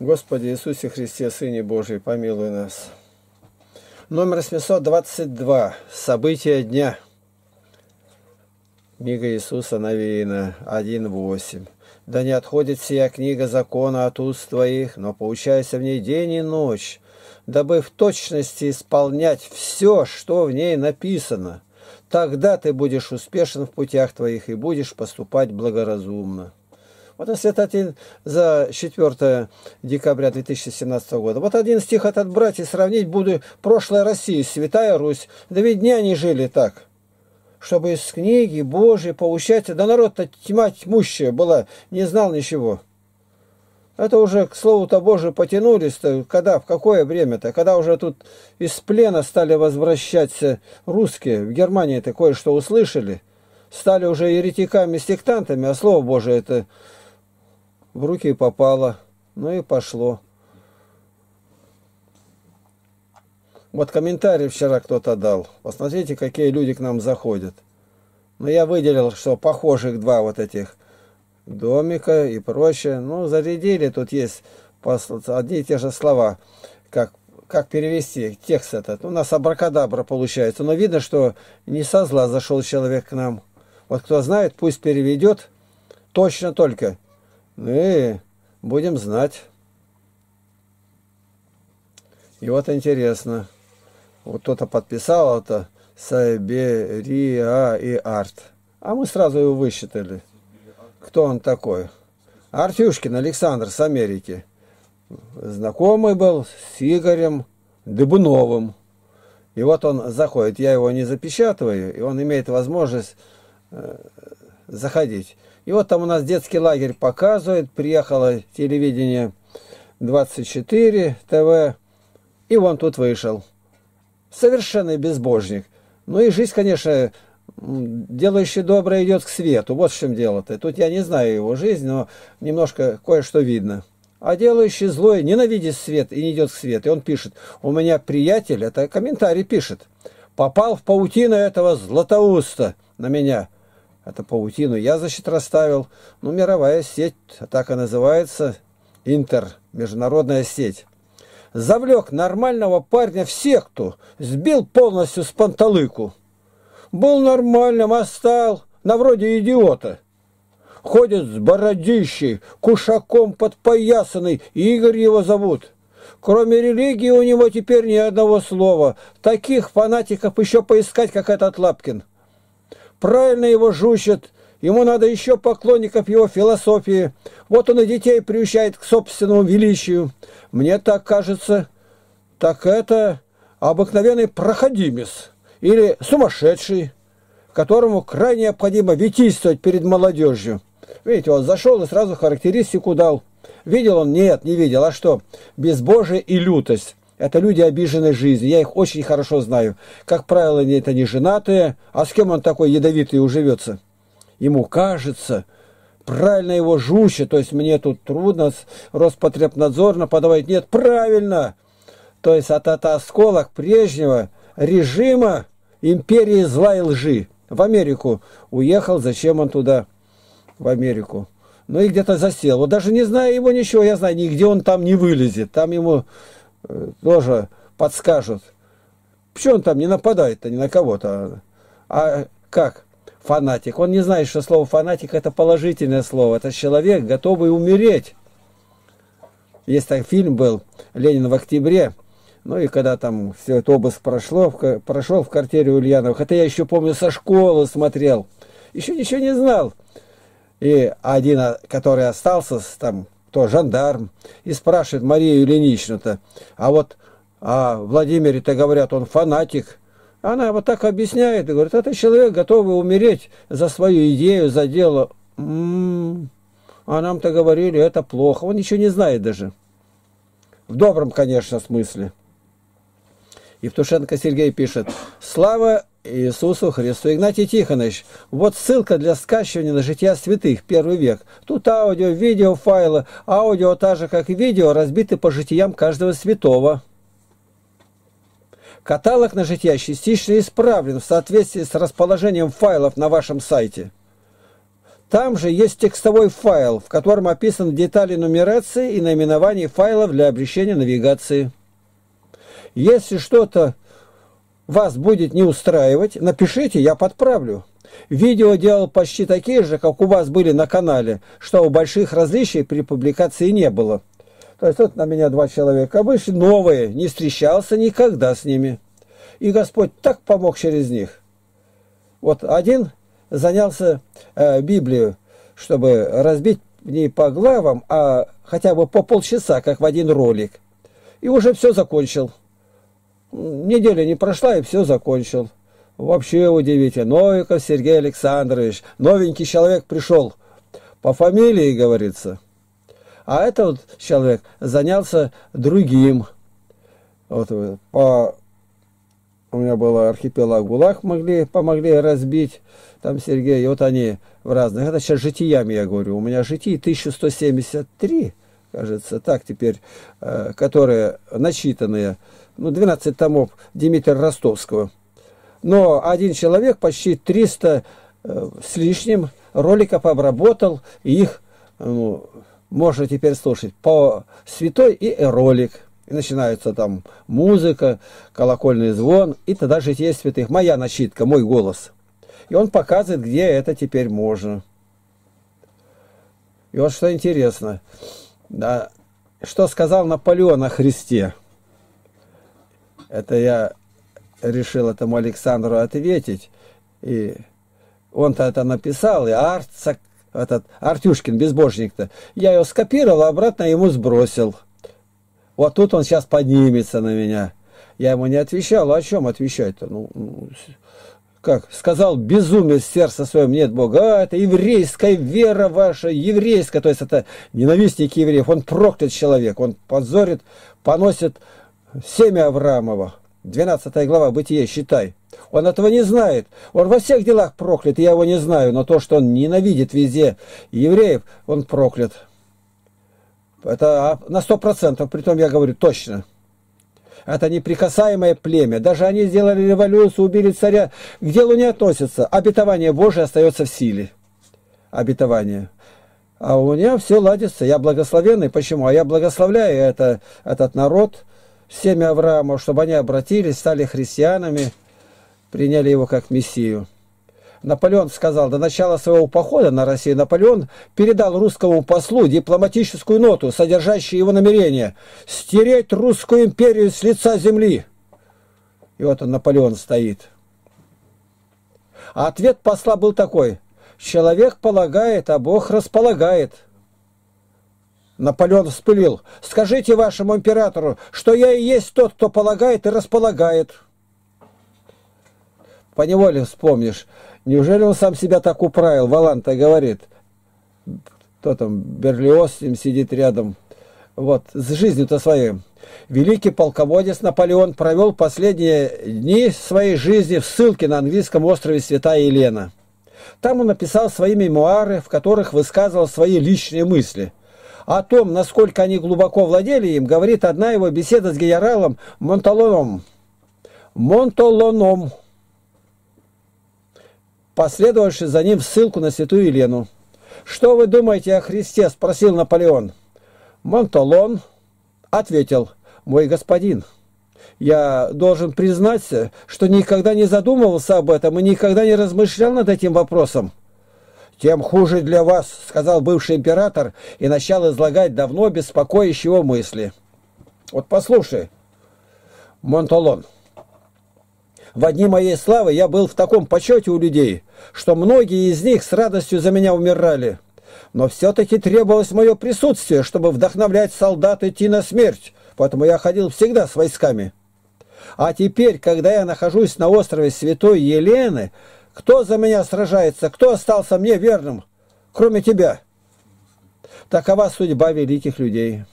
Господи Иисусе Христе, Сыне Божий, помилуй нас. Номер 722. События дня. Книга Иисуса Навеяна 1.8. Да не отходит сия книга закона от уст твоих, но поучайся в ней день и ночь, дабы в точности исполнять все, что в ней написано. Тогда ты будешь успешен в путях твоих и будешь поступать благоразумно. Вот если это один за 4 декабря 2017 года. Вот один стих этот брать и сравнить буду прошлая Россия, Святая Русь. Да ведь дни они жили так. Чтобы из книги Божьей поучаться. Да народ-то тьма тьмущая была, не знал ничего. Это уже к слову-то Божию потянулись-то, когда, в какое время-то, когда уже тут из плена стали возвращаться русские, в Германии это кое-что услышали, стали уже еретиками, сектантами, а Слово Божие это в руки попало, ну и пошло. Вот комментарий вчера кто-то дал. Посмотрите, какие люди к нам заходят. Но я выделил, что похожих два вот этих домика и прочее. Ну, зарядили, тут есть одни и те же слова, как, как перевести текст этот. У нас абракадабра получается. Но видно, что не со зла зашел человек к нам. Вот кто знает, пусть переведет точно только ну и будем знать. И вот интересно. Вот кто-то подписал это Сайберия и Арт. А мы сразу его высчитали. Кто он такой? Артюшкин Александр с Америки. Знакомый был с Игорем Дыбуновым. И вот он заходит, я его не запечатываю, и он имеет возможность э, заходить. И вот там у нас детский лагерь показывает, приехало телевидение 24 ТВ, и вон тут вышел. Совершенный безбожник. Ну и жизнь, конечно, делающий доброе идет к свету. Вот в чем дело-то. Тут я не знаю его жизнь, но немножко кое-что видно. А делающий злой ненавидит свет и не идет к свету. И он пишет, у меня приятель, это комментарий пишет, попал в паутину этого златоуста на меня – это паутину я, значит, расставил. Ну, мировая сеть, так и называется, Интер, международная сеть. Завлек нормального парня в секту, сбил полностью с панталыку. Был нормальным, а стал на вроде идиота. Ходит с бородищей, кушаком подпоясанный, Игорь его зовут. Кроме религии у него теперь ни одного слова. Таких фанатиков еще поискать, как этот Лапкин правильно его жучат, ему надо еще поклонников его философии. Вот он и детей приучает к собственному величию. Мне так кажется, так это обыкновенный проходимец или сумасшедший, которому крайне необходимо витийствовать перед молодежью. Видите, он зашел и сразу характеристику дал. Видел он? Нет, не видел. А что? Безбожие и лютость. Это люди обиженной жизнью. Я их очень хорошо знаю. Как правило, это не женатые. А с кем он такой ядовитый уживется? Ему кажется, правильно его жуще. То есть мне тут трудно Роспотребнадзор нападает. Нет, правильно. То есть от, от осколок прежнего режима империи зла и лжи. В Америку уехал. Зачем он туда? В Америку. Ну и где-то засел. Вот даже не знаю его ничего, я знаю, нигде он там не вылезет. Там ему тоже подскажут. Почему он там не нападает-то ни на кого-то? А как? Фанатик. Он не знает, что слово фанатик это положительное слово. Это человек, готовый умереть. Есть так фильм был «Ленин в октябре». Ну и когда там все это обыск прошло, прошел в квартире Ульяновых, это я еще помню со школы смотрел. Еще ничего не знал. И один, а, который остался там кто жандарм, и спрашивает Марию Ильиничну-то, а вот о Владимире-то говорят, он фанатик. Она вот так объясняет и говорит, это человек готовый умереть за свою идею, за дело. М -м -м. А нам-то говорили, это плохо. Он ничего не знает даже. В добром, конечно, смысле. Евтушенко Сергей пишет, слава Иисусу Христу. Игнатий Тихонович, вот ссылка для скачивания на жития святых, первый век. Тут аудио, видео, файлы. Аудио, так же как и видео, разбиты по житиям каждого святого. Каталог на жития частично исправлен в соответствии с расположением файлов на вашем сайте. Там же есть текстовой файл, в котором описаны детали нумерации и наименований файлов для облегчения навигации. Если что-то вас будет не устраивать, напишите, я подправлю. Видео делал почти такие же, как у вас были на канале, что у больших различий при публикации не было. То есть вот на меня два человека вышли, новые, не встречался никогда с ними. И Господь так помог через них. Вот один занялся э, Библию, чтобы разбить не по главам, а хотя бы по полчаса, как в один ролик. И уже все закончил. Неделя не прошла, и все закончил. Вообще удивительно. Новиков Сергей Александрович. Новенький человек пришел. По фамилии, говорится. А этот человек занялся другим. Вот по... У меня было архипелаг ГУЛАГ, могли, помогли разбить. Там Сергей, и вот они в разных. Это сейчас житиями я говорю. У меня житий 1173, кажется, так теперь, э, которые начитанные. Ну, 12 томов Дмитрия Ростовского но один человек почти 300 э, с лишним роликов обработал, и их ну, можно теперь слушать по святой и ролик. И начинается там музыка, колокольный звон, и тогда житие святых. Моя начитка, мой голос. И он показывает, где это теперь можно. И вот что интересно, да, что сказал Наполеон о Христе. Это я решил этому Александру ответить. И он-то это написал, и Арцак, этот Артюшкин, безбожник-то, я его скопировал, а обратно ему сбросил. Вот тут он сейчас поднимется на меня. Я ему не отвечал, а о чем отвечать-то? Ну, ну, как сказал безумец в сердце своем, нет Бога, а, это еврейская вера ваша, еврейская, то есть это ненавистник евреев, он проклят человек, он позорит, поносит семя Авраамова. 12 глава Бытие, считай. Он этого не знает. Он во всех делах проклят, я его не знаю, но то, что он ненавидит везде евреев, он проклят. Это на сто процентов, притом я говорю точно. Это неприкасаемое племя. Даже они сделали революцию, убили царя. К делу не относятся. Обетование Божие остается в силе. Обетование. А у меня все ладится. Я благословенный. Почему? А я благословляю это, этот народ, семя Авраама, чтобы они обратились, стали христианами, приняли его как Мессию. Наполеон сказал, до начала своего похода на Россию Наполеон передал русскому послу дипломатическую ноту, содержащую его намерение стереть русскую империю с лица земли. И вот он, Наполеон, стоит. А ответ посла был такой. Человек полагает, а Бог располагает. Наполеон вспылил. «Скажите вашему императору, что я и есть тот, кто полагает и располагает». Поневоле вспомнишь. Неужели он сам себя так управил? Валанта говорит. Кто там? Берлиоз с ним сидит рядом. Вот, с жизнью-то своей. Великий полководец Наполеон провел последние дни своей жизни в ссылке на английском острове Святая Елена. Там он написал свои мемуары, в которых высказывал свои личные мысли – о том, насколько они глубоко владели им, говорит одна его беседа с генералом Монталоном. Монтолоном, последовавший за ним в ссылку на святую Елену. «Что вы думаете о Христе?» – спросил Наполеон. Монталон ответил, «Мой господин, я должен признаться, что никогда не задумывался об этом и никогда не размышлял над этим вопросом тем хуже для вас, сказал бывший император и начал излагать давно беспокоящего мысли. Вот послушай, Монтолон, в дни моей славы я был в таком почете у людей, что многие из них с радостью за меня умирали. Но все-таки требовалось мое присутствие, чтобы вдохновлять солдат идти на смерть, поэтому я ходил всегда с войсками. А теперь, когда я нахожусь на острове Святой Елены, кто за меня сражается? Кто остался мне верным, кроме тебя? Такова судьба великих людей.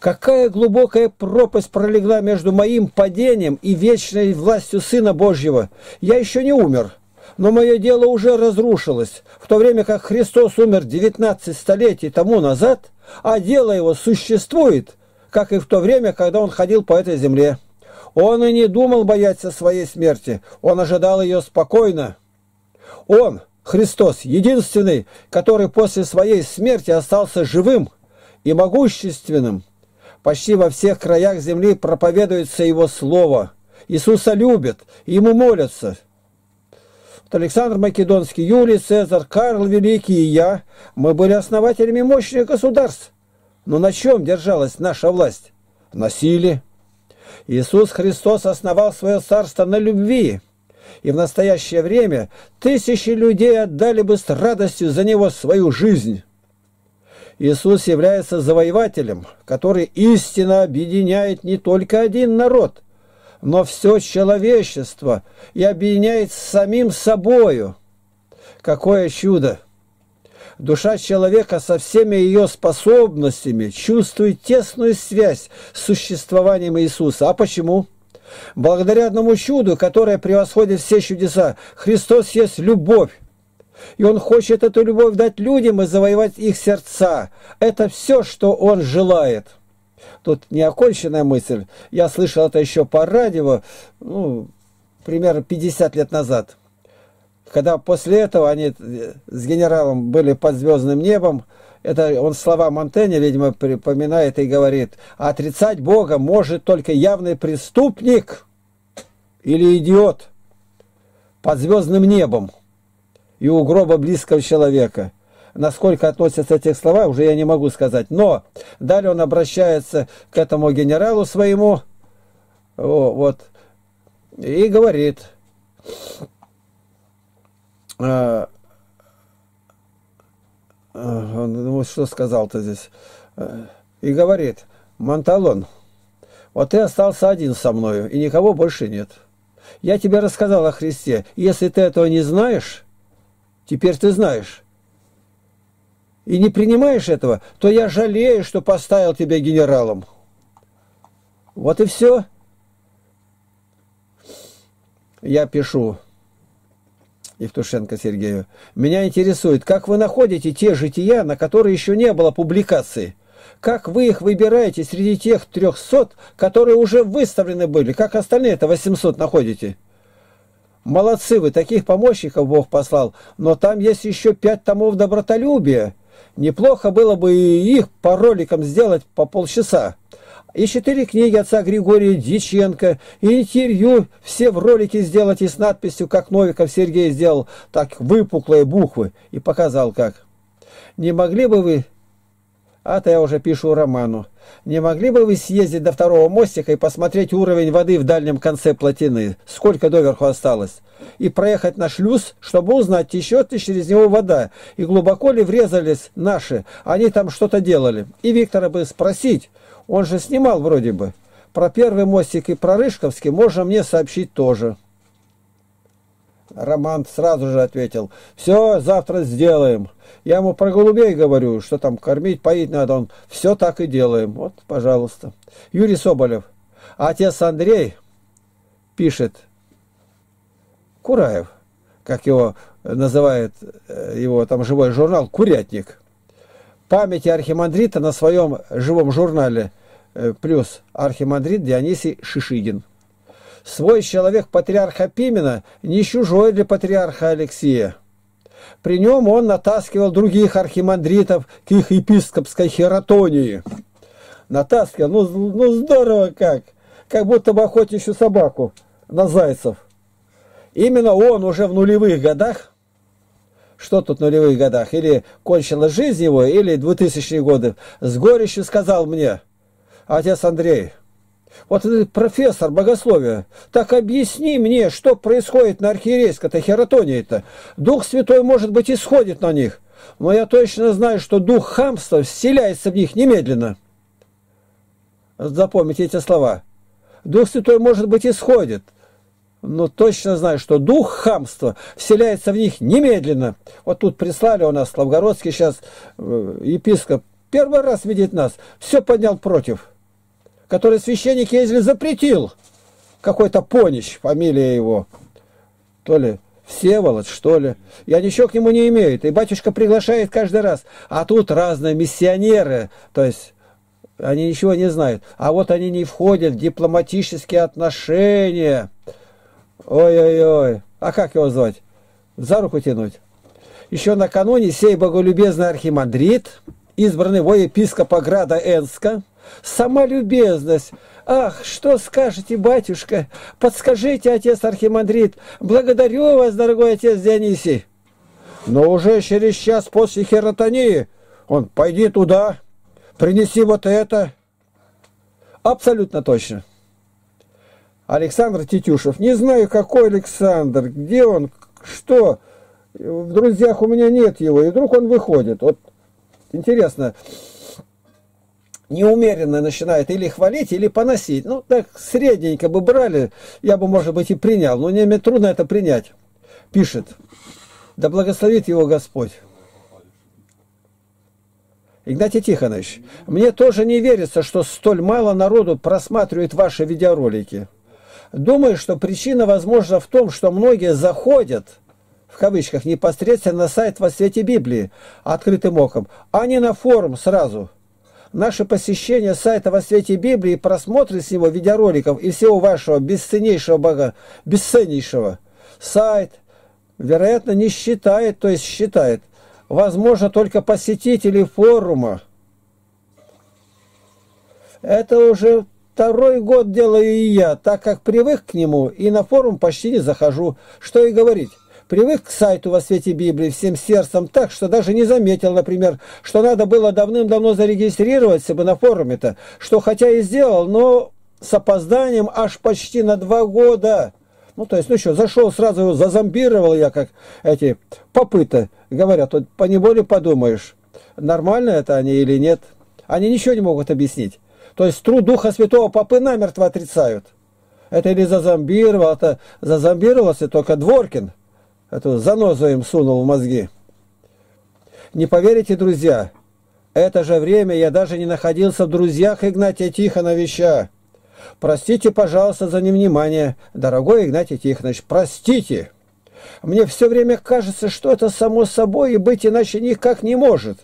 Какая глубокая пропасть пролегла между моим падением и вечной властью Сына Божьего. Я еще не умер, но мое дело уже разрушилось, в то время как Христос умер 19 столетий тому назад, а дело его существует, как и в то время, когда он ходил по этой земле. Он и не думал бояться своей смерти, он ожидал ее спокойно. Он, Христос, единственный, который после своей смерти остался живым и могущественным. Почти во всех краях земли проповедуется Его Слово. Иисуса любят, Ему молятся. Вот Александр Македонский, Юлий Цезарь, Карл Великий и я, мы были основателями мощных государств. Но на чем держалась наша власть? На силе. Иисус Христос основал свое царство на любви. И в настоящее время тысячи людей отдали бы с радостью за него свою жизнь. Иисус является завоевателем, который истинно объединяет не только один народ, но все человечество и объединяет с самим собою. Какое чудо! Душа человека со всеми ее способностями чувствует тесную связь с существованием Иисуса. А почему? Благодаря одному чуду, которое превосходит все чудеса, Христос есть любовь. И Он хочет эту любовь дать людям и завоевать их сердца. Это все, что Он желает. Тут неоконченная мысль. Я слышал это еще по радио, ну, примерно 50 лет назад. Когда после этого они с генералом были под звездным небом, это он слова Монтэня, видимо, припоминает и говорит, отрицать Бога может только явный преступник или идиот под звездным небом и у гроба близкого человека. Насколько относятся эти слова, уже я не могу сказать. Но далее он обращается к этому генералу своему, вот, и говорит, а, он ну, что сказал-то здесь, и говорит, Монталон, вот ты остался один со мною, и никого больше нет. Я тебе рассказал о Христе. Если ты этого не знаешь, теперь ты знаешь, и не принимаешь этого, то я жалею, что поставил тебя генералом. Вот и все. Я пишу Евтушенко Сергею. Меня интересует, как вы находите те жития, на которые еще не было публикации? Как вы их выбираете среди тех трехсот, которые уже выставлены были? Как остальные это 800 находите? Молодцы вы, таких помощников Бог послал, но там есть еще пять томов добротолюбия. Неплохо было бы и их по роликам сделать по полчаса и четыре книги отца Григория Диченко, и интервью все в ролике сделать и с надписью, как Новиков Сергей сделал, так выпуклые буквы, и показал как. Не могли бы вы, а то я уже пишу роману, не могли бы вы съездить до второго мостика и посмотреть уровень воды в дальнем конце плотины, сколько доверху осталось, и проехать на шлюз, чтобы узнать, течет ли через него вода, и глубоко ли врезались наши, они там что-то делали, и Виктора бы спросить, он же снимал вроде бы. Про первый мостик и про Рыжковский можно мне сообщить тоже. Роман сразу же ответил, все, завтра сделаем. Я ему про голубей говорю, что там кормить, поить надо. Он, все так и делаем. Вот, пожалуйста. Юрий Соболев. Отец Андрей пишет, Кураев, как его называет э, его там живой журнал, «Курятник». Памяти архимандрита на своем живом журнале Э, плюс архимандрит Дионисий Шишигин. Свой человек патриарха Пимена не чужой для патриарха Алексея. При нем он натаскивал других архимандритов к их епископской хератонии. Натаскивал, ну, ну здорово как, как будто бы охотничью собаку на зайцев. Именно он уже в нулевых годах, что тут в нулевых годах, или кончила жизнь его, или 2000-е годы, с горечью сказал мне – Отец Андрей, вот ты профессор богословия, так объясни мне, что происходит на архиерейской-то хератонии-то. Дух Святой, может быть, исходит на них, но я точно знаю, что дух хамства вселяется в них немедленно. Запомните эти слова. Дух Святой, может быть, исходит, но точно знаю, что дух хамства вселяется в них немедленно. Вот тут прислали у нас Славгородский сейчас э, епископ, первый раз видит нас, все поднял против который священник ездили запретил. Какой-то Понич, фамилия его. То ли Всеволод, что ли. Я ничего к нему не имею. И батюшка приглашает каждый раз. А тут разные миссионеры, то есть они ничего не знают. А вот они не входят в дипломатические отношения. Ой-ой-ой. А как его звать? За руку тянуть? Еще накануне сей боголюбезный архимандрит, избранный во епископа града Энска, сама любезность. Ах, что скажете, батюшка? Подскажите, отец архимандрит. Благодарю вас, дорогой отец Дионисий. Но уже через час после херотонии он, пойди туда, принеси вот это. Абсолютно точно. Александр Тетюшев. Не знаю, какой Александр, где он, что. В друзьях у меня нет его, и вдруг он выходит. Вот интересно, неумеренно начинает или хвалить, или поносить. Ну, так средненько бы брали, я бы, может быть, и принял, но мне трудно это принять. Пишет, да благословит его Господь. Игнатий Тихонович, мне тоже не верится, что столь мало народу просматривает ваши видеоролики. Думаю, что причина, возможно, в том, что многие заходят, в кавычках, непосредственно на сайт во свете Библии, открытым оком, а не на форум сразу. Наше посещение сайта во свете Библии, просмотры с него видеороликов и всего вашего бесценнейшего бога, бесценнейшего, сайт, вероятно, не считает, то есть считает, возможно, только посетители форума. Это уже Второй год делаю и я, так как привык к нему и на форум почти не захожу. Что и говорить. Привык к сайту во свете Библии всем сердцем так, что даже не заметил, например, что надо было давным-давно зарегистрироваться бы на форуме-то, что хотя и сделал, но с опозданием аж почти на два года. Ну, то есть, ну что, зашел, сразу его зазомбировал я, как эти попыты говорят, вот по подумаешь, нормально это они или нет. Они ничего не могут объяснить. То есть труд Духа Святого попы намертво отрицают. Это или зазомбировал, это зазомбировался только Дворкин. Эту занозу им сунул в мозги. Не поверите, друзья, это же время я даже не находился в друзьях Игнатия Тихоновича. Простите, пожалуйста, за невнимание, дорогой Игнатий Тихонович, простите. Мне все время кажется, что это само собой и быть иначе никак не может.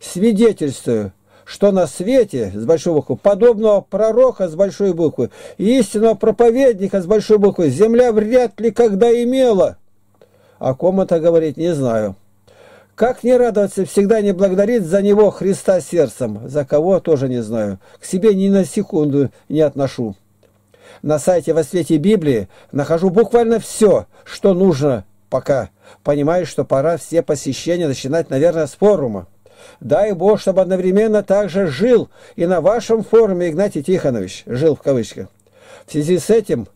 Свидетельствую, что на свете с большой буквы, подобного пророка с большой буквы истинного проповедника с большой буквы земля вряд ли когда имела. О ком это говорить, не знаю. Как не радоваться, всегда не благодарить за него Христа сердцем, за кого тоже не знаю. К себе ни на секунду не отношу. На сайте во свете Библии нахожу буквально все, что нужно пока. Понимаю, что пора все посещения начинать, наверное, с форума. Дай Бог, чтобы одновременно также жил и на вашем форуме Игнатий Тихонович, жил в кавычках. В связи с этим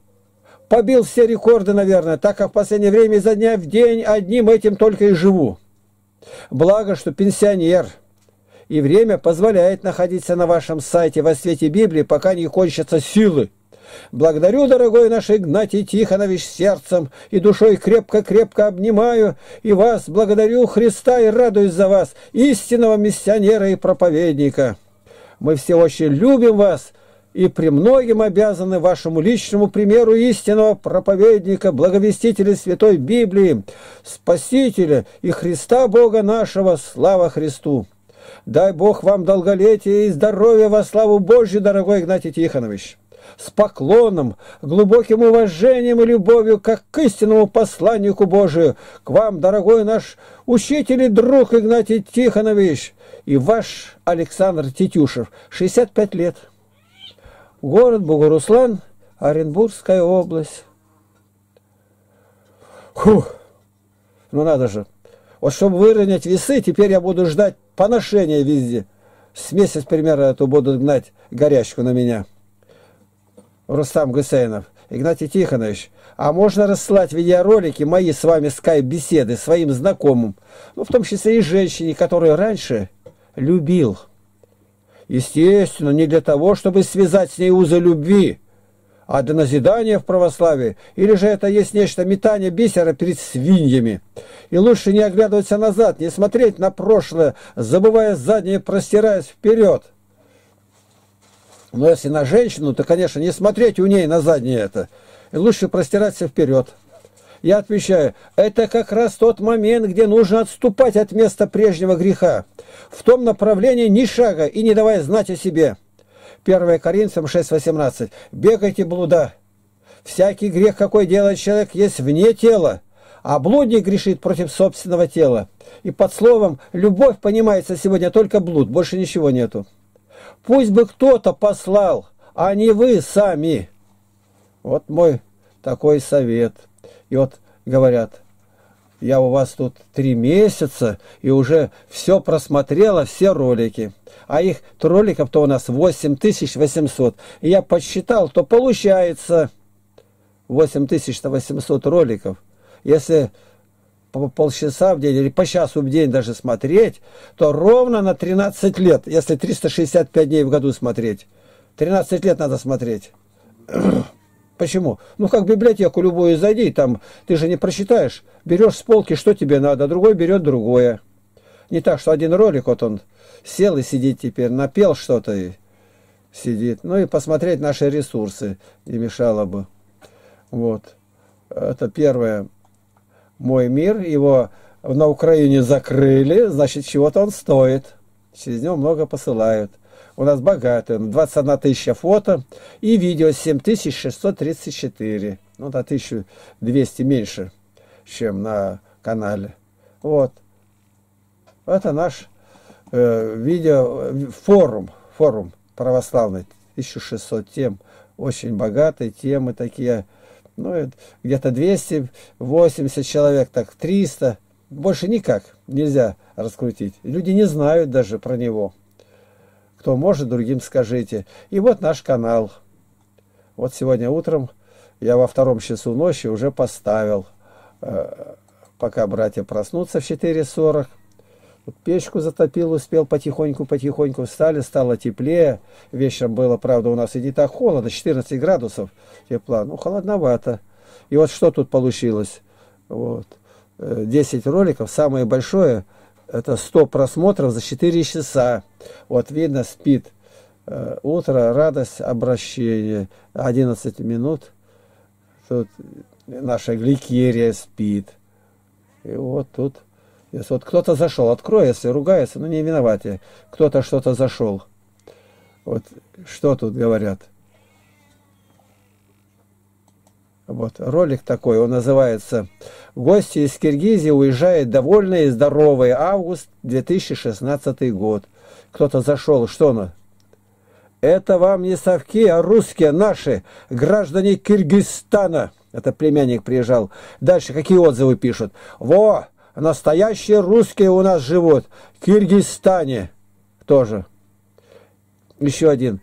побил все рекорды, наверное, так как в последнее время изо дня в день одним этим только и живу. Благо, что пенсионер, и время позволяет находиться на вашем сайте во свете Библии, пока не кончатся силы. Благодарю, дорогой наш Игнатий Тихонович, сердцем и душой крепко-крепко обнимаю, и вас благодарю, Христа, и радуюсь за вас, истинного миссионера и проповедника. Мы все очень любим вас и премногим обязаны вашему личному примеру истинного проповедника, благовестителя Святой Библии, Спасителя и Христа Бога нашего, слава Христу! Дай Бог вам долголетия и здоровья во славу Божью, дорогой Игнатий Тихонович! С поклоном, глубоким уважением и любовью, как к истинному посланнику Божию, к вам, дорогой наш учитель и друг Игнатий Тихонович, и ваш Александр Тетюшев, 65 лет. Город Бугуруслан, Оренбургская область. Фух, ну надо же. Вот чтобы выровнять весы, теперь я буду ждать поношения везде. С месяц примерно это будут гнать горячку на меня. Рустам Гусейнов, Игнатий Тихонович, а можно рассылать видеоролики мои с вами скайп-беседы своим знакомым, ну, в том числе и женщине, которую раньше любил. Естественно, не для того, чтобы связать с ней узы любви, а для назидания в православии, или же это есть нечто метание бисера перед свиньями. И лучше не оглядываться назад, не смотреть на прошлое, забывая заднее, простираясь вперед. Но если на женщину, то, конечно, не смотреть у ней на заднее это. И лучше простираться вперед. Я отвечаю, это как раз тот момент, где нужно отступать от места прежнего греха. В том направлении ни шага и не давая знать о себе. 1 Коринфянам 6.18. Бегайте блуда. Всякий грех, какой делает человек, есть вне тела, А блудник грешит против собственного тела. И под словом «любовь» понимается сегодня только блуд, больше ничего нету. Пусть бы кто-то послал, а не вы сами. Вот мой такой совет. И вот говорят, я у вас тут три месяца и уже все просмотрела, все ролики. А их роликов-то у нас 8800. И я подсчитал, то получается 8800 роликов. Если по полчаса в день или по часу в день даже смотреть, то ровно на 13 лет, если 365 дней в году смотреть. 13 лет надо смотреть. Почему? Ну, как в библиотеку любую зайди, там ты же не прочитаешь. Берешь с полки, что тебе надо, другой берет другое. Не так, что один ролик, вот он сел и сидит теперь, напел что-то и сидит. Ну и посмотреть наши ресурсы не мешало бы. Вот. Это первое. Мой мир, его на Украине закрыли, значит, чего-то он стоит. Через него много посылают. У нас богатый, 21 тысяча фото и видео 7634. Ну, на 1200 меньше, чем на канале. Вот. Это наш э, видео, форум, форум православный, 1600 тем. Очень богатые темы такие ну, где-то 280 человек, так 300, больше никак нельзя раскрутить. Люди не знают даже про него. Кто может, другим скажите. И вот наш канал. Вот сегодня утром я во втором часу ночи уже поставил, э, пока братья проснутся в 4.40. Вот печку затопил, успел потихоньку-потихоньку встали, стало теплее. Вечером было, правда, у нас и не так холодно, 14 градусов тепла. Ну, холодновато. И вот что тут получилось. Вот. 10 э, роликов, самое большое, это 100 просмотров за 4 часа. Вот видно, спит. Э, утро, радость, обращение. 11 минут. Тут наша гликерия спит. И вот тут если вот кто-то зашел, открой, если ругается, ну не виноваты. Кто-то что-то зашел. Вот что тут говорят. Вот ролик такой, он называется «Гости из Киргизии уезжают довольные и здоровые. Август 2016 год». Кто-то зашел, что оно? Это вам не совки, а русские, наши, граждане Киргизстана. Это племянник приезжал. Дальше какие отзывы пишут? Во, настоящие русские у нас живут. В Киргизстане тоже. Еще один.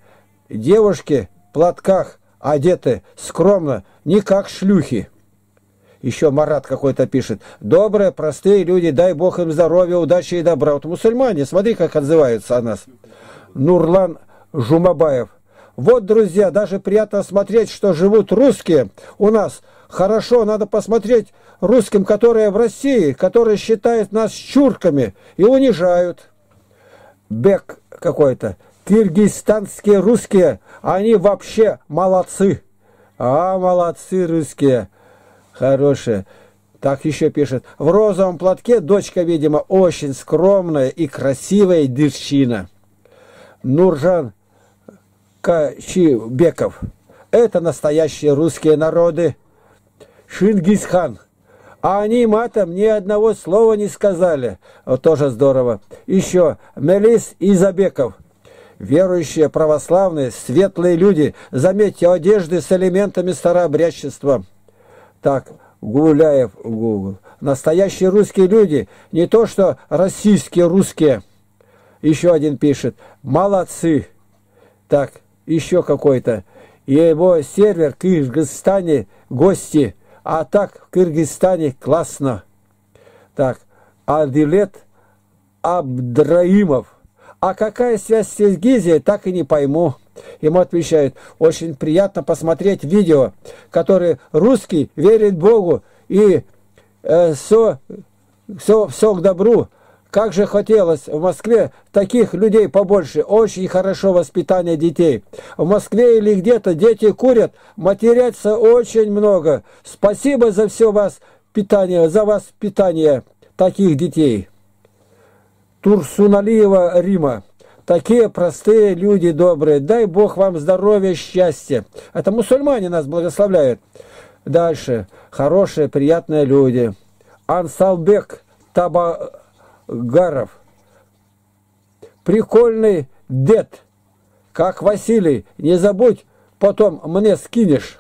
Девушки в платках одеты скромно, не как шлюхи. Еще Марат какой-то пишет. Добрые, простые люди, дай Бог им здоровья, удачи и добра. Вот мусульмане, смотри, как отзываются о нас. Нурлан Жумабаев. Вот, друзья, даже приятно смотреть, что живут русские у нас. Хорошо, надо посмотреть русским, которые в России, которые считают нас чурками и унижают. Бек какой-то. Киргизстанские русские, они вообще молодцы. А, молодцы русские. Хорошие. Так еще пишет. В розовом платке дочка, видимо, очень скромная и красивая дырчина. Нуржан Качибеков. Это настоящие русские народы. Шингисхан. А они матом ни одного слова не сказали. Вот тоже здорово. Еще Мелис Изабеков. Верующие, православные, светлые люди. Заметьте, одежды с элементами старообрядчества. Так, Гуляев Google. Настоящие русские люди, не то что российские русские. Еще один пишет. Молодцы. Так, еще какой-то. Его сервер в Кыргызстане гости а так в Кыргызстане классно. Так, Адилет Абдраимов. А какая связь с Киргизией, так и не пойму. Ему отвечают, очень приятно посмотреть видео, которое русский верит Богу и э, все, все, все к добру. Как же хотелось в Москве таких людей побольше. Очень хорошо воспитание детей. В Москве или где-то дети курят, матерятся очень много. Спасибо за все вас питание, за вас питание таких детей. Турсуналиева Рима. Такие простые люди добрые. Дай Бог вам здоровья, счастья. Это мусульмане нас благословляют. Дальше. Хорошие, приятные люди. Ансалбек Табагаров. Прикольный дед, как Василий, не забудь, потом мне скинешь.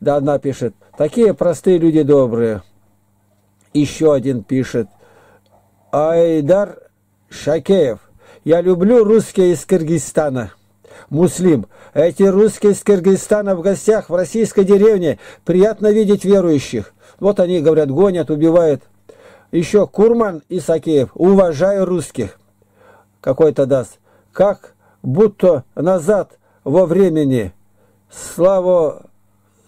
Да, одна пишет, такие простые люди добрые. Еще один пишет, Айдар Шакеев, я люблю русские из Кыргызстана. Муслим, эти русские из Кыргызстана в гостях в российской деревне. Приятно видеть верующих. Вот они, говорят, гонят, убивают. Еще Курман Исакеев, уважаю русских. Какой-то даст. Как будто назад во времени. Слава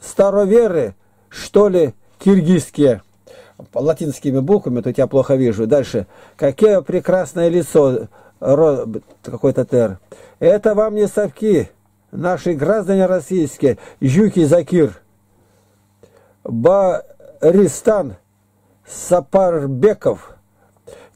староверы, что ли, киргизские. Латинскими буквами, тут я плохо вижу. Дальше. Какое прекрасное лицо, какой-то тер. Это вам не совки, наши граждане российские, Жюки Закир. Баристан Сапарбеков –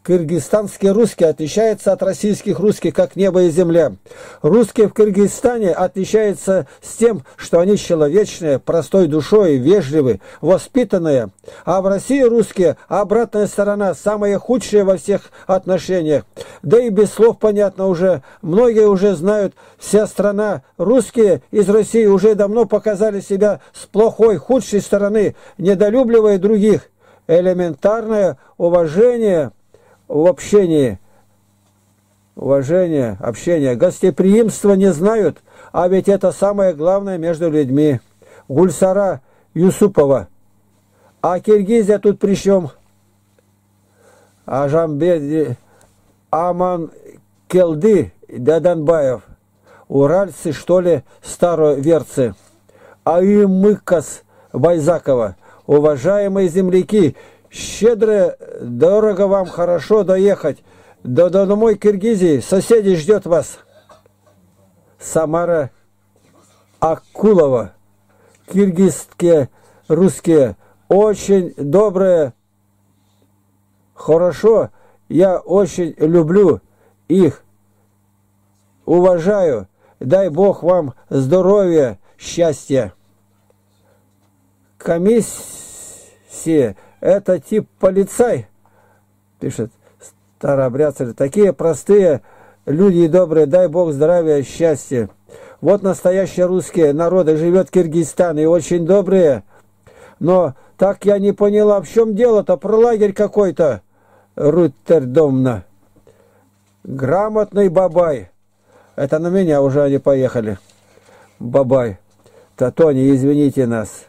Кыргызстанские русские отличаются от российских русских, как небо и земля. Русские в Кыргызстане отличаются с тем, что они человечные, простой душой, вежливые, воспитанные. А в России русские обратная сторона, самая худшая во всех отношениях. Да и без слов понятно уже, многие уже знают, вся страна, русские из России уже давно показали себя с плохой, худшей стороны, недолюбливая других. Элементарное уважение – в общении, уважение, общение, гостеприимство не знают, а ведь это самое главное между людьми. Гульсара Юсупова. А Киргизия тут при чем? Ажамбеди, Аман Келды, Даданбаев. Уральцы, что ли, староверцы. Аимыкас Байзакова. Уважаемые земляки, Щедро, дорого вам, хорошо доехать. До, до домой Киргизии, соседи ждет вас. Самара Акулова. Киргизские, русские, очень добрые, хорошо. Я очень люблю их, уважаю. Дай Бог вам здоровья, счастья. Комиссия это тип полицай, пишет старообрядцы. Такие простые люди и добрые, дай Бог здравия, счастья. Вот настоящие русские народы, живет Киргизстан, и очень добрые. Но так я не поняла, в чем дело-то, про лагерь какой-то, Руттердомна. Грамотный бабай. Это на меня уже они поехали. Бабай. Татони, извините нас.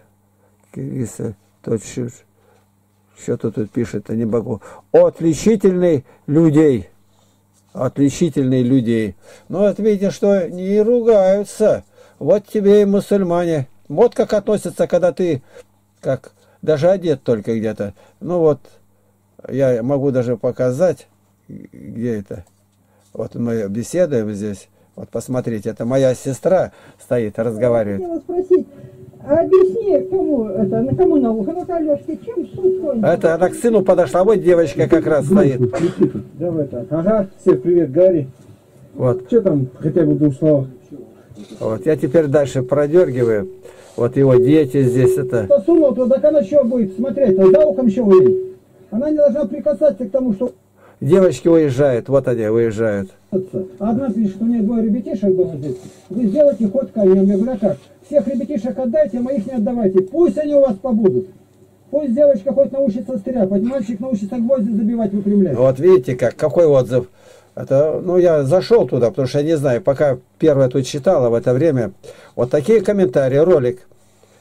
Киргизы, точно. Что-то тут пишет, а не могу. Отличительный людей. Отличительный людей. Ну, вот видите, что не ругаются. Вот тебе и мусульмане. Вот как относятся, когда ты, как даже одет только где-то. Ну вот, я могу даже показать, где это. Вот мы беседуем здесь. Вот посмотрите, это моя сестра стоит, разговаривает. Я хотела спросить, объясни, кому это, на кому наука, ну Алешке, чем суть кончится? Это она к сыну подошла, вот девочка как раз стоит. Давай так. Ага, всем привет, Гарри. Вот. Что там, хотя бы двух слов? Вот, я теперь дальше продергиваю. Вот его дети здесь это. Кто сунул, то так она что будет смотреть, а за ухом что выйдет? Она не должна прикасаться к тому, что... Девочки уезжают, вот они уезжают. Одна пишет, у меня двое ребятишек было здесь. Вы сделайте ход конем. Я говорю, а как? Всех ребятишек отдайте, моих не отдавайте. Пусть они у вас побудут. Пусть девочка хоть научится стряпать, мальчик научится гвозди забивать, выпрямлять. Вот видите как, какой отзыв. Это, ну, я зашел туда, потому что я не знаю, пока первое тут читала в это время. Вот такие комментарии, ролик.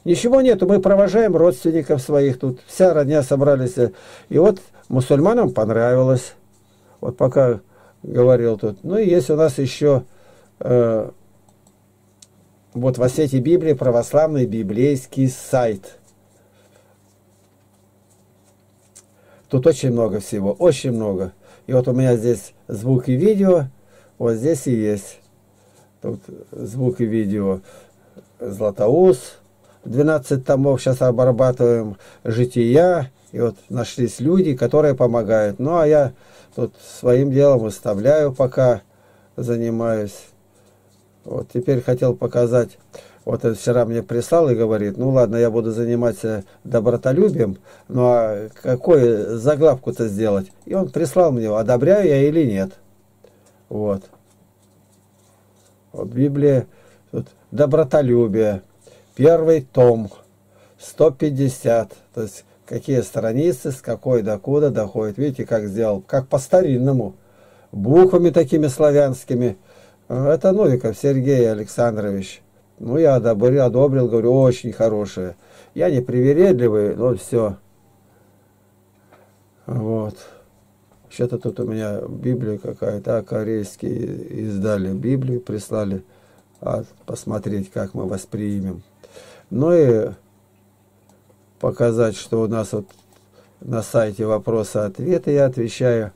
Ничего нету, мы провожаем родственников своих тут. Вся родня собрались. И вот мусульманам понравилось. Вот пока говорил тут. Ну и есть у нас еще э, вот в Осетии Библии православный библейский сайт. Тут очень много всего, очень много. И вот у меня здесь звук и видео, вот здесь и есть. Тут звук и видео Златоуст, 12 томов сейчас обрабатываем, жития, и вот нашлись люди, которые помогают. Ну, а я тут своим делом выставляю пока, занимаюсь. Вот теперь хотел показать. Вот это вчера мне прислал и говорит, ну ладно, я буду заниматься добротолюбием, ну а какой заглавку-то сделать? И он прислал мне, одобряю я или нет. Вот. Вот Библия, тут добротолюбие, первый том, 150, то есть какие страницы, с какой до куда доходит. Видите, как сделал, как по-старинному, буквами такими славянскими. Это Новиков Сергей Александрович. Ну, я одобрил, одобрил, говорю, очень хорошее. Я не привередливый, но все. Вот. Что-то тут у меня Библия какая-то, а корейские издали Библию, прислали а, посмотреть, как мы воспримем. Ну и показать, что у нас вот на сайте вопросы-ответы я отвечаю.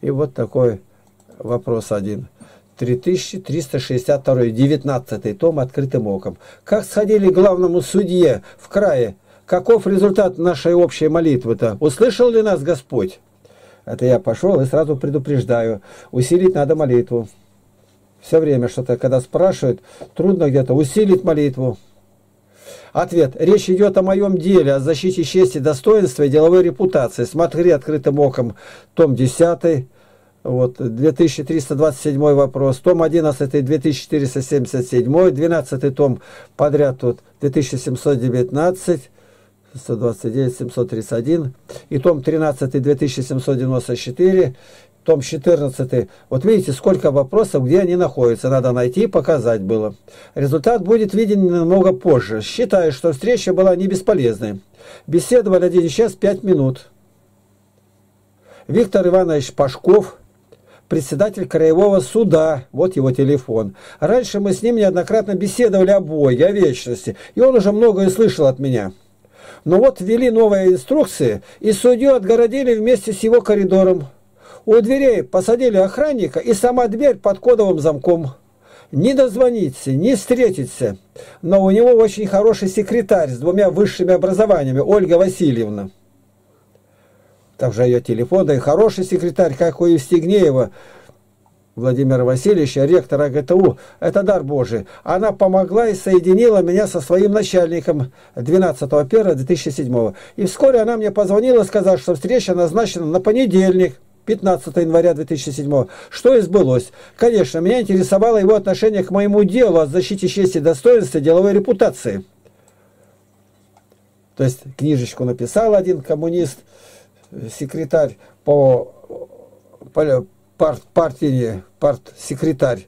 И вот такой вопрос один. 3362, 19 том открытым оком. Как сходили главному судье в крае? Каков результат нашей общей молитвы-то? Услышал ли нас Господь? Это я пошел и сразу предупреждаю. Усилить надо молитву. Все время что-то, когда спрашивают, трудно где-то усилить молитву. Ответ. Речь идет о моем деле, о защите чести, достоинства и деловой репутации. Смотри открытым оком, том 10, вот, 2327 вопрос, том 11, 2477, 12 том подряд тут 2719, 129, 731, и том 13, 2794, том 14. Вот видите, сколько вопросов, где они находятся. Надо найти и показать было. Результат будет виден намного позже. Считаю, что встреча была не бесполезной. Беседовали один час пять минут. Виктор Иванович Пашков, председатель Краевого суда, вот его телефон. Раньше мы с ним неоднократно беседовали о Боге, о вечности, и он уже многое слышал от меня. Но вот ввели новые инструкции, и судью отгородили вместе с его коридором. У дверей посадили охранника, и сама дверь под кодовым замком. Не дозвониться, не встретиться. Но у него очень хороший секретарь с двумя высшими образованиями, Ольга Васильевна также ее телефон, да и хороший секретарь, как у Евстигнеева, Владимира Васильевича, ректора ГТУ, это дар Божий. Она помогла и соединила меня со своим начальником 12.01.2007. И вскоре она мне позвонила, сказав, что встреча назначена на понедельник, 15 января 2007 Что и сбылось. Конечно, меня интересовало его отношение к моему делу о защите чести, достоинства, деловой репутации. То есть книжечку написал один коммунист – секретарь по, по парт, партии, парт-секретарь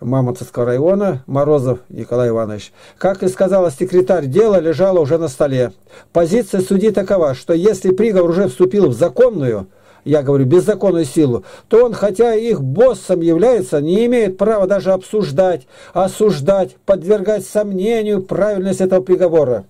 Мамонтовского района Морозов Николай Иванович. Как и сказала секретарь, дело лежало уже на столе. Позиция судьи такова, что если приговор уже вступил в законную, я говорю, беззаконную силу, то он, хотя их боссом является, не имеет права даже обсуждать, осуждать, подвергать сомнению правильность этого приговора.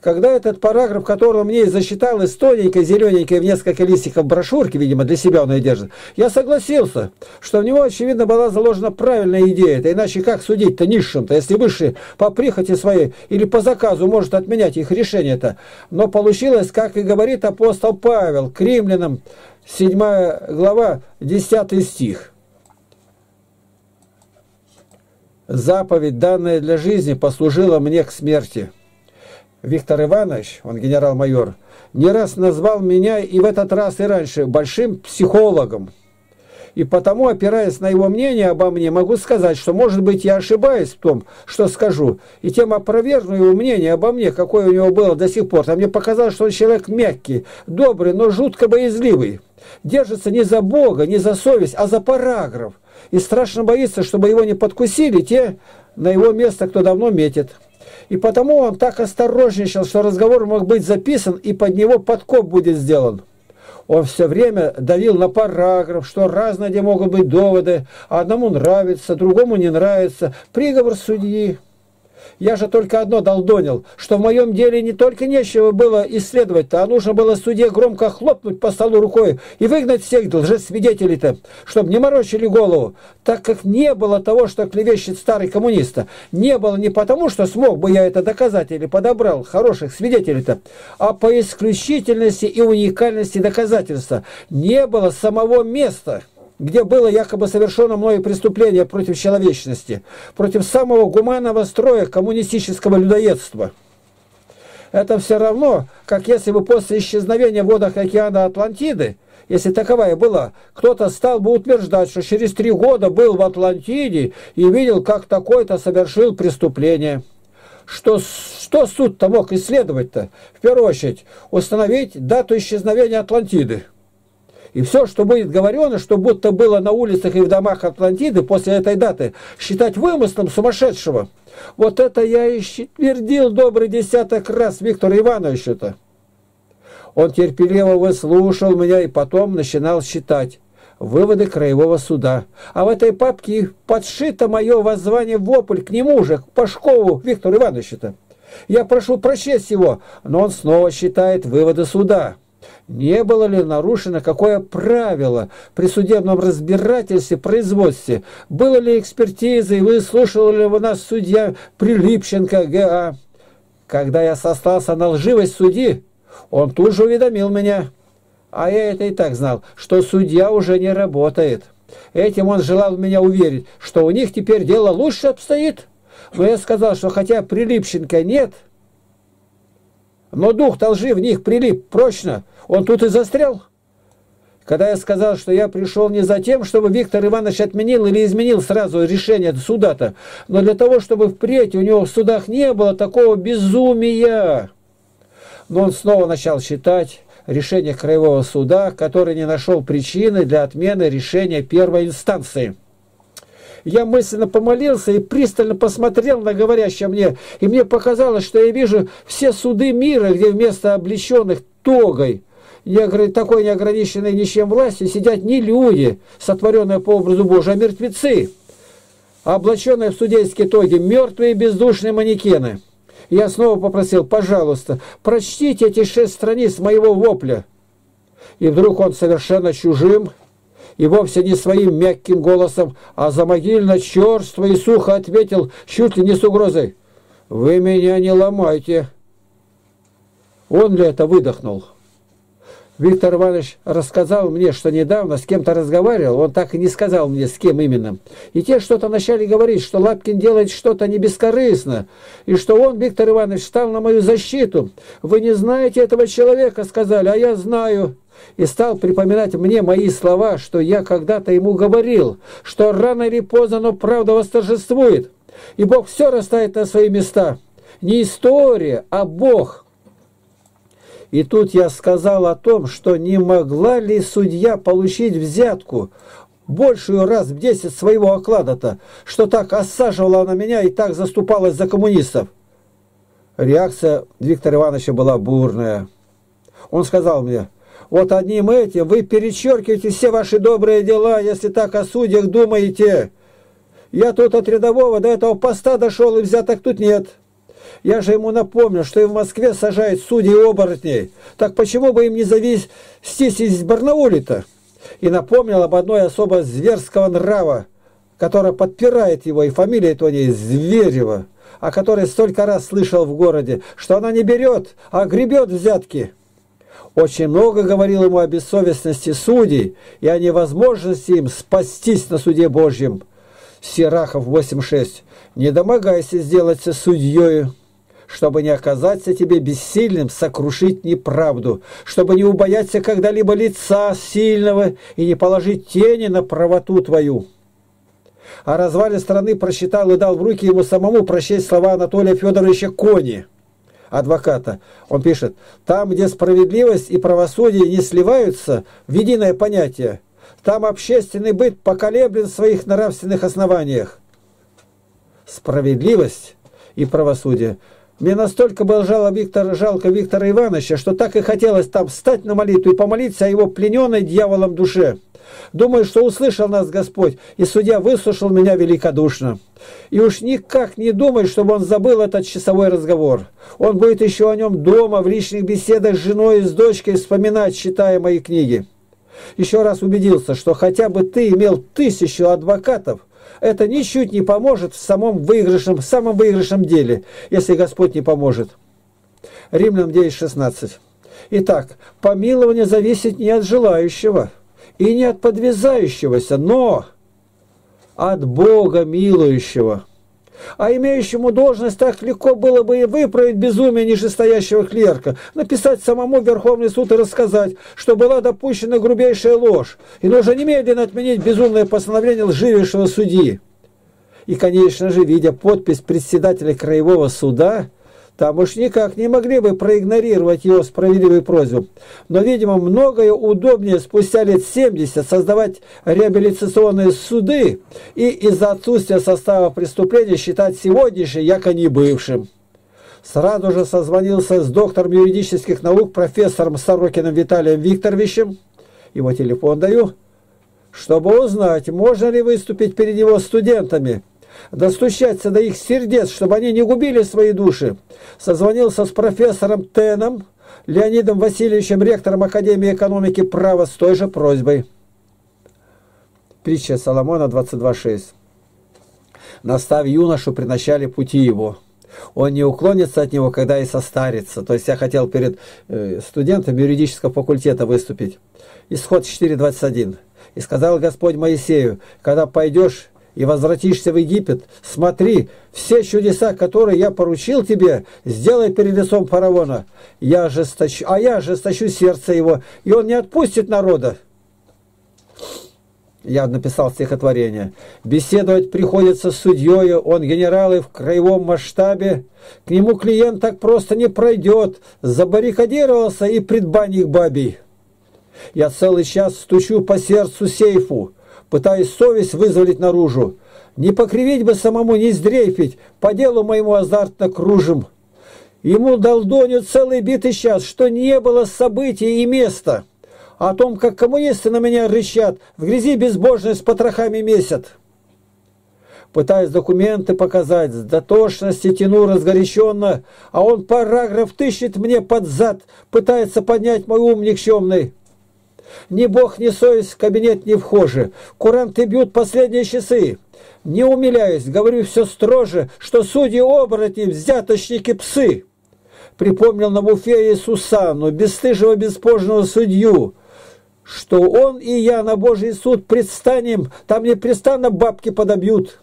Когда этот параграф, который он мне засчитал из тоненькой, зелененькой, в несколько листиков брошюрки, видимо, для себя он ее держит, я согласился, что в него, очевидно, была заложена правильная идея. Это иначе как судить-то низшим-то, если высший по прихоти своей или по заказу может отменять их решение-то. Но получилось, как и говорит апостол Павел, к римлянам, 7 глава, 10 стих. Заповедь, данная для жизни, послужила мне к смерти. Виктор Иванович, он генерал-майор, не раз назвал меня и в этот раз и раньше большим психологом. И потому, опираясь на его мнение обо мне, могу сказать, что, может быть, я ошибаюсь в том, что скажу, и тем опровергну его мнение обо мне, какое у него было до сих пор. А мне показалось, что он человек мягкий, добрый, но жутко боязливый. Держится не за Бога, не за совесть, а за параграф. И страшно боится, чтобы его не подкусили те на его место, кто давно метит. И потому он так осторожничал, что разговор мог быть записан, и под него подкоп будет сделан. Он все время давил на параграф, что разные могут быть доводы, одному нравится, другому не нравится, приговор судьи. Я же только одно долдонил, что в моем деле не только нечего было исследовать-то, а нужно было суде громко хлопнуть по столу рукой и выгнать всех лжесвидетелей-то, чтобы не морочили голову, так как не было того, что клевещет старый коммуниста. Не было не потому, что смог бы я это доказать или подобрал хороших свидетелей-то, а по исключительности и уникальности доказательства. Не было самого места где было якобы совершено мною преступление против человечности, против самого гуманного строя коммунистического людоедства. Это все равно, как если бы после исчезновения в водах океана Атлантиды, если таковая была, кто-то стал бы утверждать, что через три года был в Атлантиде и видел, как такой-то совершил преступление. Что, что суд-то мог исследовать-то? В первую очередь, установить дату исчезновения Атлантиды. И все, что будет говорено, что будто было на улицах и в домах Атлантиды после этой даты, считать вымыслом сумасшедшего. Вот это я и твердил добрый десяток раз Виктору Ивановичу-то. Он терпеливо выслушал меня и потом начинал считать выводы краевого суда. А в этой папке подшито мое воззвание вопль к нему же, к Пашкову Виктору Ивановичу-то. Я прошу прочесть его, но он снова считает выводы суда не было ли нарушено какое правило при судебном разбирательстве, производстве, было ли экспертиза и выслушал ли у нас судья Прилипченко ГА. Когда я сослался на лживость судьи, он тут же уведомил меня, а я это и так знал, что судья уже не работает. Этим он желал меня уверить, что у них теперь дело лучше обстоит. Но я сказал, что хотя Прилипченко нет, но дух-то лжи в них прилип прочно, он тут и застрял. Когда я сказал, что я пришел не за тем, чтобы Виктор Иванович отменил или изменил сразу решение суда-то, но для того, чтобы впредь у него в судах не было такого безумия. Но он снова начал считать решение Краевого суда, который не нашел причины для отмены решения первой инстанции. Я мысленно помолился и пристально посмотрел на говорящего мне, и мне показалось, что я вижу все суды мира, где вместо облеченных тогой – не, такой неограниченной ничем власти сидят не люди, сотворенные по образу Божию, а мертвецы, облаченные в судейские тоги, мертвые бездушные манекены. Я снова попросил, пожалуйста, прочтите эти шесть страниц моего вопля. И вдруг он совершенно чужим и вовсе не своим мягким голосом, а замогильно черство и сухо ответил, чуть ли не с угрозой, «Вы меня не ломайте». Он ли это выдохнул? Виктор Иванович рассказал мне, что недавно с кем-то разговаривал, он так и не сказал мне, с кем именно. И те что-то начали говорить, что Лапкин делает что-то не бескорыстно, и что он, Виктор Иванович, стал на мою защиту. «Вы не знаете этого человека», — сказали, — «а я знаю». И стал припоминать мне мои слова, что я когда-то ему говорил, что рано или поздно, но правда восторжествует, и Бог все расставит на свои места. Не история, а Бог — и тут я сказал о том, что не могла ли судья получить взятку, большую раз в десять своего оклада-то, что так осаживала на меня и так заступалась за коммунистов. Реакция Виктора Ивановича была бурная. Он сказал мне, вот одним этим вы перечеркиваете все ваши добрые дела, если так о судьях думаете. Я тут от рядового до этого поста дошел, и взяток тут нет. Я же ему напомнил, что и в Москве сажают судей оборотней. Так почему бы им не завестись из Барнауле-то? И напомнил об одной особо зверского нрава, которая подпирает его, и фамилия этого ней Зверева, о которой столько раз слышал в городе, что она не берет, а гребет взятки. Очень много говорил ему о бессовестности судей и о невозможности им спастись на суде Божьем. Сирахов 8.6. «Не домогайся сделаться судьёю, чтобы не оказаться тебе бессильным сокрушить неправду, чтобы не убояться когда-либо лица сильного и не положить тени на правоту твою. О развале страны просчитал и дал в руки ему самому прочесть слова Анатолия Федоровича Кони, адвоката. Он пишет, там, где справедливость и правосудие не сливаются в единое понятие, там общественный быт поколеблен в своих нравственных основаниях. Справедливость и правосудие – мне настолько было жало Виктора, жалко Виктора Ивановича, что так и хотелось там встать на молитву и помолиться о его плененной дьяволом душе. Думаю, что услышал нас Господь, и судья выслушал меня великодушно. И уж никак не думай, чтобы он забыл этот часовой разговор. Он будет еще о нем дома, в личных беседах с женой и с дочкой вспоминать, читая мои книги. Еще раз убедился, что хотя бы ты имел тысячу адвокатов – это ничуть не поможет в самом выигрышном, в самом выигрышном деле, если Господь не поможет. Римлянам 9.16. Итак, помилование зависит не от желающего, и не от подвязающегося, но от Бога милующего. А имеющему должность так легко было бы и выправить безумие нижестоящего клерка, написать самому Верховный суд и рассказать, что была допущена грубейшая ложь, и нужно немедленно отменить безумное постановление лживейшего судьи. И, конечно же, видя подпись председателя краевого суда, там уж никак не могли бы проигнорировать его справедливую просьбу. Но, видимо, многое удобнее спустя лет 70 создавать реабилитационные суды и из-за отсутствия состава преступления считать сегодняшний яко бывшим. Сразу же созвонился с доктором юридических наук профессором Сорокиным Виталием Викторовичем, его телефон даю, чтобы узнать, можно ли выступить перед его студентами – достучаться до их сердец, чтобы они не губили свои души. Созвонился с профессором Теном, Леонидом Васильевичем, ректором Академии экономики права, с той же просьбой. Притча Соломона 22.6. Настав юношу при начале пути его. Он не уклонится от него, когда и состарится. То есть я хотел перед э, студентами юридического факультета выступить. Исход 4.21. «И сказал Господь Моисею, когда пойдешь и возвратишься в Египет, смотри, все чудеса, которые я поручил тебе, сделай перед лицом фараона. Я ожесточу, а я ожесточу сердце его, и он не отпустит народа. Я написал стихотворение. Беседовать приходится с судьей, он генерал и в краевом масштабе. К нему клиент так просто не пройдет. Забаррикадировался и предбанник бабий. Я целый час стучу по сердцу сейфу пытаясь совесть вызволить наружу. Не покривить бы самому, не сдрейфить, по делу моему азартно кружим. Ему долдоню целый битый час, что не было событий и места. О том, как коммунисты на меня рычат, в грязи безбожность с потрохами месят. Пытаясь документы показать, с дотошности тяну разгоряченно, а он параграф тыщет мне под зад, пытается поднять мой ум никчемный. Ни бог, ни совесть в кабинет не вхожи. Куранты бьют последние часы. Не умиляюсь, говорю все строже, что судьи оборотни, взяточники псы. Припомнил на буфе Иисусану, бесстыжего беспожного судью, что он и я на Божий суд предстанем, там непрестанно бабки подобьют.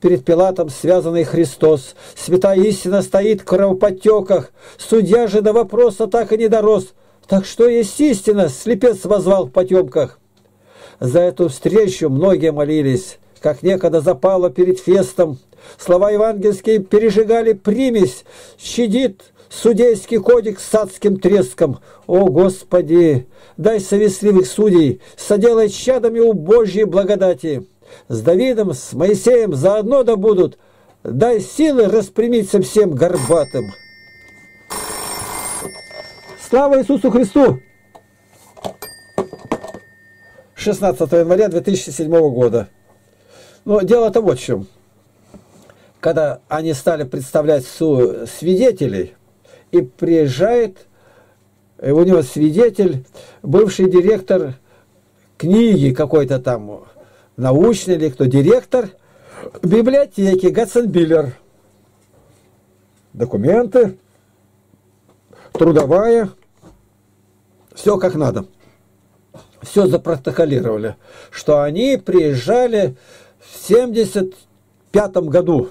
Перед Пилатом связанный Христос, святая истина стоит в кровоподтеках, судья же до вопроса так и не дорос – так что есть истина, слепец возвал в потемках. За эту встречу многие молились, как некогда запало перед фестом. Слова евангельские пережигали примесь, щадит судейский кодекс с адским треском. О, Господи, дай совестливых судей, соделай чадами у Божьей благодати. С Давидом, с Моисеем заодно да будут, дай силы распрямиться всем горбатым. Слава Иисусу Христу! 16 января 2007 года. Но дело-то вот в чем. Когда они стали представлять свидетелей, и приезжает у него свидетель, бывший директор книги какой-то там, научный или кто, директор библиотеки Гатсенбиллер. Документы, трудовая, все как надо. Все запротоколировали, что они приезжали в 75 году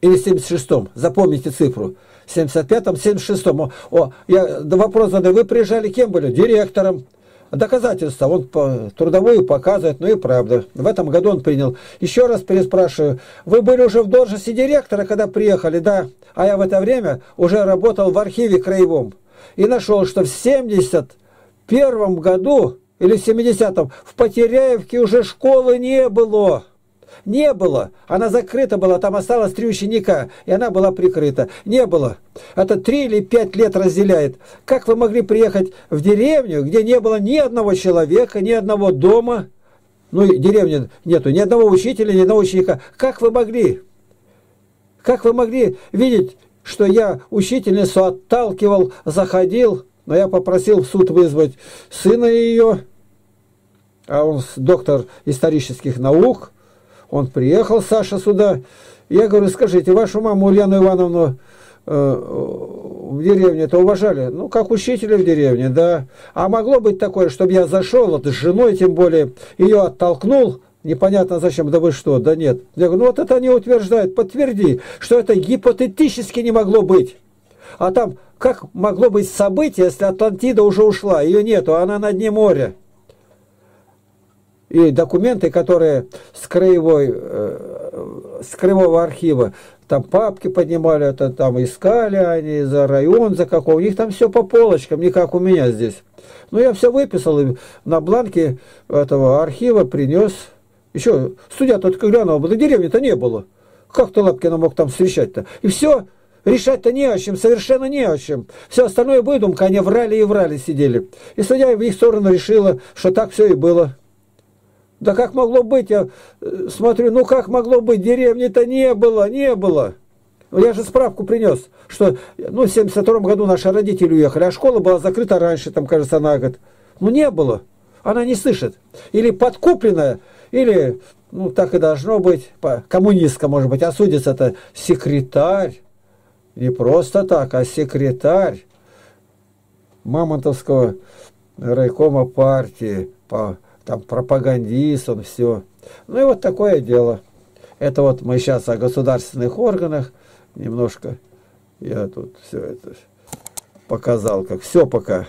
или 76-м, запомните цифру, в 75-м, 76-м. О, я вопрос задаю, вы приезжали кем были? Директором. Доказательства, он по, трудовую показывает, ну и правда. В этом году он принял. Еще раз переспрашиваю, вы были уже в должности директора, когда приехали, да? А я в это время уже работал в архиве краевом и нашел, что в 71 году или в 70-м в Потеряевке уже школы не было. Не было. Она закрыта была, там осталось три ученика, и она была прикрыта. Не было. Это три или пять лет разделяет. Как вы могли приехать в деревню, где не было ни одного человека, ни одного дома? Ну, деревни нету, ни одного учителя, ни одного ученика. Как вы могли? Как вы могли видеть что я учительницу отталкивал, заходил, но я попросил в суд вызвать сына ее, а он доктор исторических наук, он приехал, Саша, сюда. Я говорю, скажите, вашу маму Ульяну Ивановну э, в деревне-то уважали, ну, как учителя в деревне, да. А могло быть такое, чтобы я зашел, вот с женой тем более, ее оттолкнул, непонятно зачем, да вы что, да нет. Я говорю, ну вот это они утверждают, подтверди, что это гипотетически не могло быть. А там, как могло быть событие, если Атлантида уже ушла, ее нету, она на дне моря. И документы, которые с краевой, э, с краевого архива, там папки поднимали, это там искали они за район, за какого. У них там все по полочкам, не как у меня здесь. Ну, я все выписал и на бланке этого архива принес. Еще судья только глянул, на деревни-то не было. Как ты Лапкина мог там встречать-то? И все, решать-то не о чем, совершенно не о чем. Все остальное выдумка, они врали и врали сидели. И судья в их сторону решила, что так все и было. Да как могло быть? Я э, смотрю, ну как могло быть? Деревни-то не было, не было. Я же справку принес, что ну, в 72 году наши родители уехали, а школа была закрыта раньше, там, кажется, на год. Ну, не было. Она не слышит. Или подкупленная, или, ну, так и должно быть, коммунистка, может быть, осудится это секретарь. Не просто так, а секретарь Мамонтовского райкома партии по там пропагандист, он все. Ну и вот такое дело. Это вот мы сейчас о государственных органах немножко, я тут все это показал, как все пока.